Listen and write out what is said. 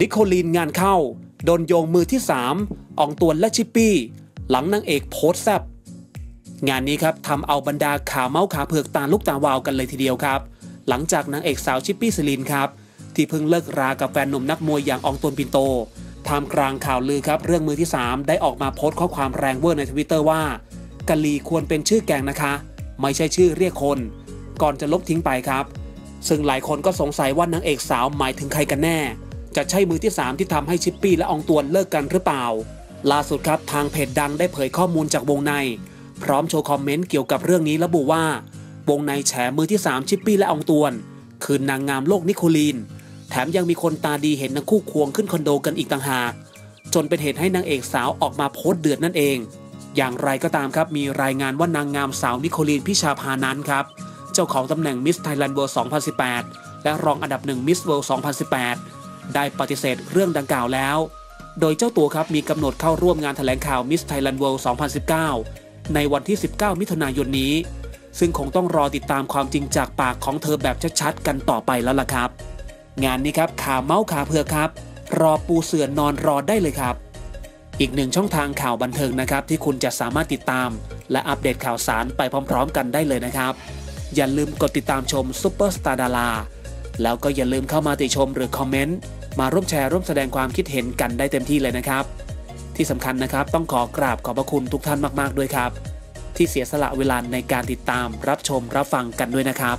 นิโคลีนงานเข้า โดนโยงมือที่ 3อองตวนและชิปปี้ หลังนางเอกโพสแซบงานนี้ครับทำเอาบรรดาขาเมาส์ขาเผือกตาลูกตาวาวกันเลยทีเดียวครับ หลังจากนางเอกสาวชิปปี้ศิรินทร์ครับ ที่เพิ่งเลิกรากับแฟนหนุ่มนักมวยอย่างอองตวนปินโตท่ามกลางข่าวลือครับ เรื่องมือที่ 3 ได้ออกมาโพสต์ข้อความแรงเวอร์ในทวิตเตอร์ว่ากะหรี่ควรเป็นชื่อแกงนะคะ ไม่ใช่ชื่อเรียกคน ก่อนจะลบทิ้งไปครับ ซึ่งหลายคนก็สงสัยว่านางเอกสาวหมายถึงใครกันแน่ จะใช่มือที่ 3 ที่ทำให้ชิปปี้และอองตวนเลิกกันหรือเปล่า ล่าสุดครับทางเพจดังได้เผยข้อมูลจากวงใน พร้อมโชว์คอมเมนต์เกี่ยวกับเรื่องนี้ระบุว่า วงในแฉมือที่ 3 ชิปปี้และอองตวน คือนางงามโลกนิโคลีน แถมยังมีคนตาดีเห็นทั้งคู่ควงขึ้นคอนโดกันอีกต่างหากจนเป็นเหตุให้นางเอกสาวออกมาโพสต์เดือดนั่นเอง อย่างไรก็ตามครับมีรายงานว่านางงามสาวนิโคลีนพิชาภานั้นครับ เจ้าของตำแหน่งมิสไทยแลนด์เวิลด์2018 และรองอันดับหนึ่งมิสเวิลด์2018 ได้ปฏิเสธเรื่องดังกล่าวแล้ว โดยเจ้าตัวครับมีกำหนดเข้าร่วมงานแถลงข่าวมิสไทยแลนด์เวิลด์2019 ในวันที่ 19 มิถุนายนนี้ ซึ่งคงต้องรอติดตามความจริงจากปากของเธอแบบชัดๆกันต่อไปแล้วล่ะครับ งานนี้ครับข่าวเมาส์ข่าวเผือครับ รอปูเสื่อนอนรอได้เลยครับ อีกหนึ่งช่องทางข่าวบันเทิงนะครับ ที่คุณจะสามารถติดตาม และอัปเดตข่าวสารไปพร้อม ๆ กันได้เลยนะครับ อย่าลืมกดติดตามชมซุปเปอร์สตาร์ดาราแล้วก็อย่าลืมเข้ามาติชมหรือคอมเมนต์ มาร่วมแชร์ร่วมแสดงความคิดเห็นกันได้เต็มที่เลยนะครับ ที่สำคัญนะครับต้องขอกราบขอบพระคุณทุกท่านมาก ๆ ด้วยครับ ที่เสียสละเวลาในการติดตามรับชมรับฟังกันด้วยนะครับ